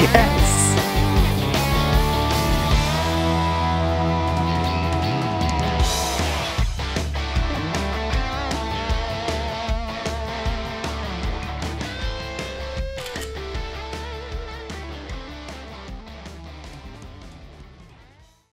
Yeah.